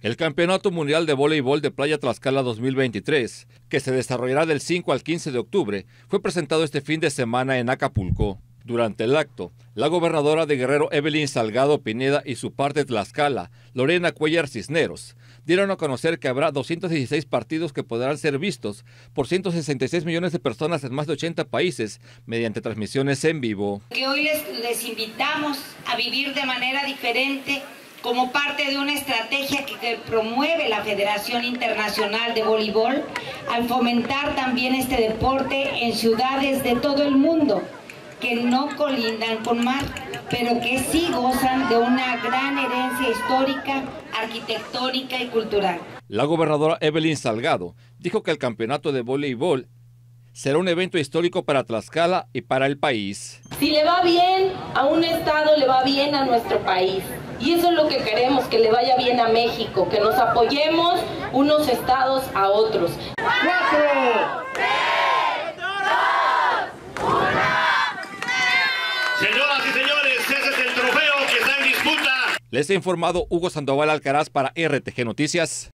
El Campeonato Mundial de Voleibol de Playa Tlaxcala 2023, que se desarrollará del 5 al 15 de octubre, fue presentado este fin de semana en Acapulco. Durante el acto, la gobernadora de Guerrero Evelyn Salgado Pineda y su parte Tlaxcala, Lorena Cuellar Cisneros, dieron a conocer que habrá 216 partidos que podrán ser vistos por 166 millones de personas en más de 80 países mediante transmisiones en vivo. Que hoy les, les invitamos a vivir de manera diferente como parte de una estrategia que, promueve la Federación Internacional de Voleibol al fomentar también este deporte en ciudades de todo el mundo que no colindan con mar, pero que sí gozan de una gran herencia histórica, arquitectónica y cultural. La gobernadora Evelyn Salgado dijo que el campeonato de voleibol será un evento histórico para Tlaxcala y para el país. Si le va bien a un estado, le va bien a nuestro país. Y eso es lo que queremos, que le vaya bien a México, que nos apoyemos unos estados a otros. ¡Cuatro! ¡Tres! ¡Dos! ¡Una! Señoras y señores, ese es el trofeo que está en disputa. Les ha informado Hugo Sandoval Alcaraz para RTG Noticias.